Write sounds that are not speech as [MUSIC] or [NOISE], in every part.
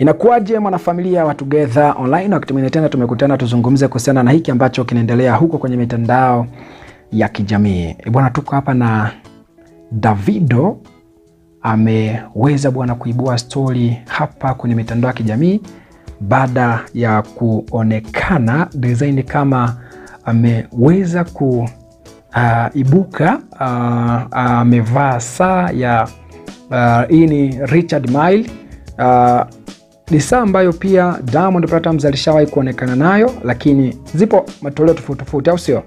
Inakuwaje mwanafamilia wa Together Online, wakati mwingine tena tumekutana tuzungumze kuhusiana na hiki ambacho kinaendelea huko kwenye mitandao ya kijamii. E bwana, tuko hapa na Davido. Ameweza bwana kuibua stori hapa kwenye mitandao ya kijamii baada ya kuonekana design kama ameweza kuibuka uh, amevaa uh, saa ya uh, hii ni Richard Mille uh, ni saa ambayo pia Diamond Platnumz alishawahi kuonekana nayo, lakini zipo matoleo tofauti tofauti, au sio?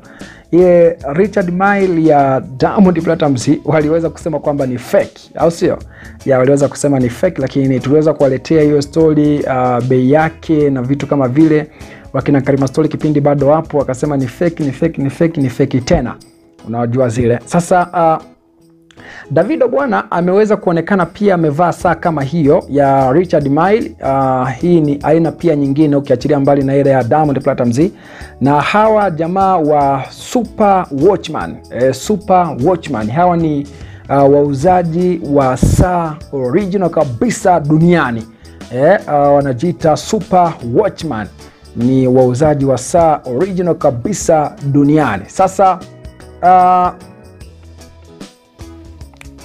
Ile Richard Mille ya Diamond Platnumz waliweza kusema kwamba ni fake, au sio? Ya waliweza kusema ni fake, lakini tuliweza kuwaletea hiyo story uh, bei yake na vitu kama vile. Wakina Karima Story kipindi bado wapo, wakasema ni fake, ni fake, ni fake, ni fake tena, unajua zile. Sasa uh, Davido bwana ameweza kuonekana pia amevaa saa kama hiyo ya Richard Mille. Uh, hii ni aina pia nyingine ukiachilia mbali na ile ya Diamond Platnumz, na hawa jamaa wa Super Watchman, eh, Super Watchman hawa ni uh, wauzaji wa saa original kabisa duniani eh, uh, wanajiita Super Watchman, ni wauzaji wa saa original kabisa duniani. Sasa uh,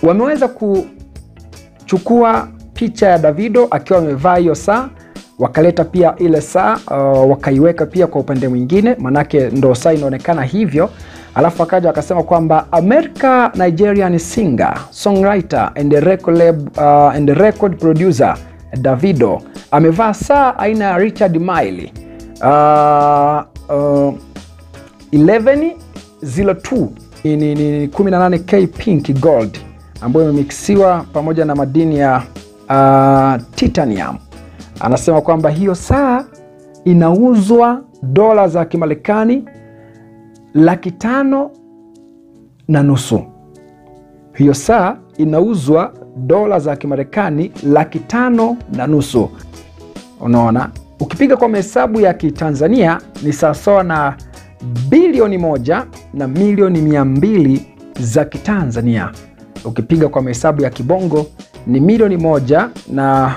wameweza kuchukua picha ya Davido akiwa amevaa hiyo saa, wakaleta pia ile saa uh, wakaiweka pia kwa upande mwingine, manake ndo saa inaonekana hivyo, alafu akaja wakasema kwamba America Nigerian singer songwriter and record, uh, and record producer Davido amevaa saa aina ya Richard Mille uh, uh, 1102 ni, ni, ni 18K pink gold ambayo imemixiwa pamoja na madini ya uh, titanium. Anasema kwamba hiyo saa inauzwa dola za Kimarekani laki tano na nusu. Hiyo saa inauzwa dola za Kimarekani laki tano na nusu. Unaona, ukipiga kwa mahesabu ya Kitanzania ni sawasawa na bilioni moja na milioni mia mbili za Kitanzania ukipiga kwa mahesabu ya kibongo ni milioni moja na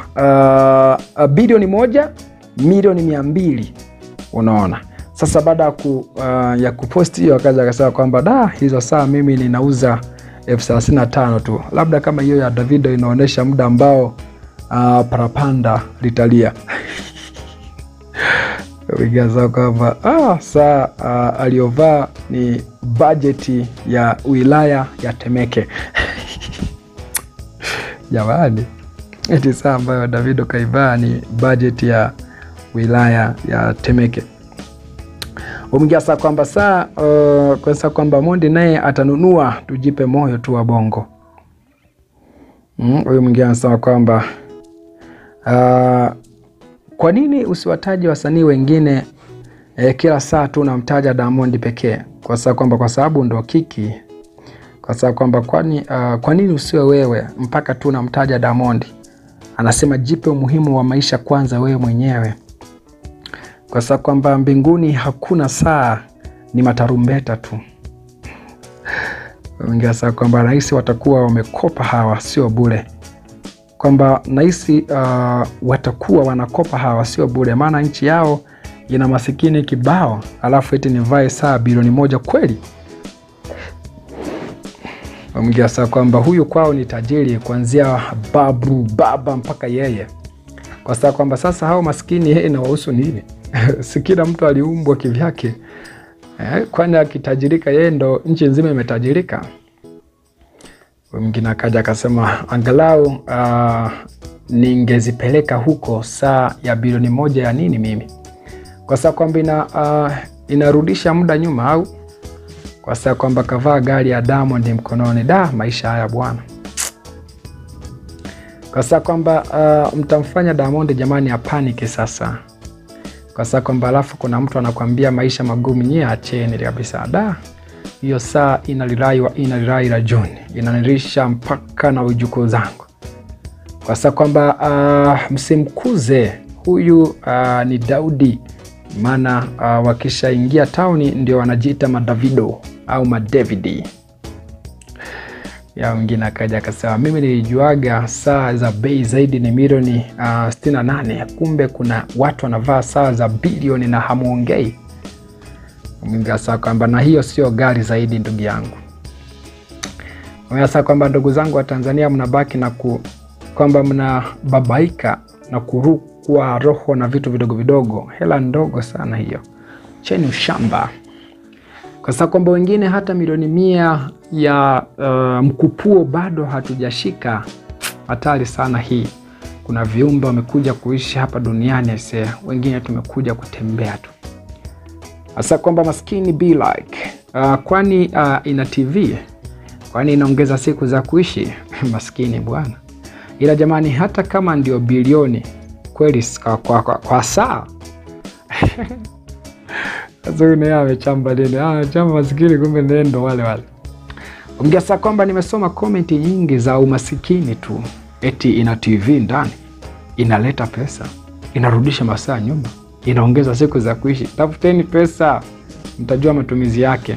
uh, bilioni moja milioni mia mbili unaona. Sasa baada ya ku, uh, ya kuposti hiyo akaja akasema kwamba da, hizo saa mimi ninauza elfu thelathini na tano tu, labda kama hiyo ya Davido inaonyesha muda ambao uh, parapanda litalia [LAUGHS] igaza kwamba ah, saa uh, aliyovaa ni bajeti ya wilaya ya Temeke. [LAUGHS] Jamani, eti saa ambayo Davido kaivaa ni bajeti ya wilaya ya Temeke. Umgia saa kwamba saa uh, kwesa kwamba Mondi naye atanunua, tujipe moyo tu wa bongo. Huyu mm, mwingine anasema kwamba uh, kwa nini usiwataje wasanii wengine eh, kila saa tu unamtaja Diamond pekee? Kwa sababu kwamba kwa sababu ndo kiki, kwa kwamba kwani uh, kwa nini usiwe wewe mpaka tu unamtaja Diamond? Anasema jipe umuhimu wa maisha kwanza wewe mwenyewe, kwa sababu kwamba mbinguni hakuna saa, ni matarumbeta tu. [LAUGHS] Ingia kwamba nahisi watakuwa wamekopa hawa, sio bure kwamba nahisi uh, watakuwa wanakopa hawa sio bure, maana nchi yao ina masikini kibao, alafu eti nivae saa bilioni moja kweli? Wamgia saa kwamba huyu kwao ni tajiri kuanzia babu baba mpaka yeye, kwa sababu kwamba sasa hao maskini yeye inawahusu nini? [LAUGHS] si kila mtu aliumbwa kivyake eh? Kwani akitajirika yeye ndo nchi nzima imetajirika? Mwingine akaja akasema angalau uh, ningezipeleka huko saa ya bilioni moja ya nini mimi, kwa sababu kwamba ina, uh, inarudisha muda nyuma, au kwa sababu kwamba kavaa gari ya Diamond mkononi. Da, maisha haya bwana, kwa sababu kwamba uh, mtamfanya Diamond jamani apanike sasa, kwa sababu kwamba alafu kuna mtu anakuambia maisha magumu, nyie acheni kabisa. Da hiyo saa inalirai wa inalirai la Juni inanirisha mpaka na ujukuu zangu, kwa sababu kwamba uh, msimkuze huyu uh, ni Daudi, maana uh, wakishaingia tauni ndio wanajiita madavido au madavidi. ya mwingine akaja akasema mimi nilijuaga saa za bei zaidi ni milioni uh, 68 kumbe kuna watu wanavaa saa za bilioni na hamuongei. Mwingasaa kwamba na hiyo sio gari zaidi ndugu yangu. Sa kwamba ndugu zangu wa tanzania mnabaki na ku, kwamba mnababaika na kurukwa roho na vitu vidogo vidogo. Hela ndogo sana hiyo. Cheni ushamba sababu kwamba wengine hata milioni mia ya uh, mkupuo bado hatujashika. Hatari sana hii. Kuna viumbe wamekuja kuishi hapa duniani ase, wengine tumekuja kutembea tu. Hasa kwamba maskini be like uh, kwani uh, ina TV kwani inaongeza siku za kuishi [LAUGHS] maskini bwana. Ila jamani, hata kama ndio bilioni kweli kwa, kwa, kwa, kwa saa [LAUGHS] naye amechamba nini? Amechamba masikini, kumbe nendo wale wale. Ongea sasa kwamba nimesoma komenti nyingi za umasikini tu, eti ina TV ndani, inaleta pesa, inarudisha masaa nyuma, inaongeza siku za kuishi. Tafuteni pesa, mtajua matumizi yake.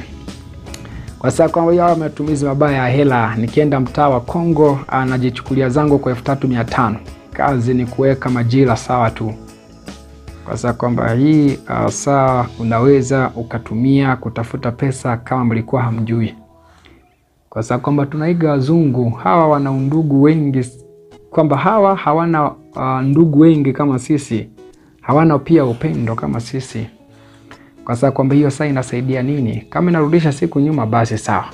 Kwa saa kwamba yao matumizi mabaya ya hela. Nikienda mtaa wa Kongo anajichukulia zangu kwa elfu tatu mia tano kazi ni kuweka majira sawa tu kwa saa kwamba hii uh, saa unaweza ukatumia kutafuta pesa kama mlikuwa hamjui, sababu kwamba tunaiga wazungu hawa wana ndugu wengi, kwamba hawa hawana uh, ndugu wengi kama sisi, hawana pia upendo kama sisi, kwa sababu kwamba hiyo saa inasaidia nini? Kama inarudisha siku nyuma, basi sawa,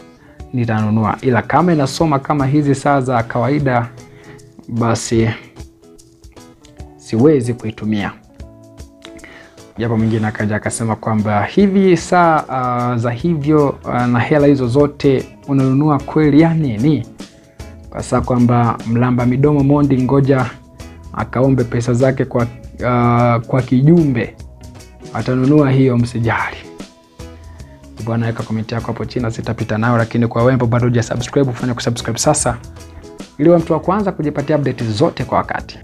nitanunua, ila kama inasoma kama hizi saa za kawaida, basi siwezi kuitumia japo mwingine akaja akasema kwamba hivi saa uh, za hivyo uh, na hela hizo zote unanunua kweli ya nini? Kwa saa kwamba mlamba midomo Mondi ngoja akaombe pesa zake kwa, uh, kwa kijumbe atanunua hiyo, msijali bwana. Weka komenti yako hapo chini, sitapita nayo, lakini kwa wewe bado hujasubscribe, ufanya kusubscribe sasa ili mtu wa kwanza kujipatia update zote kwa wakati.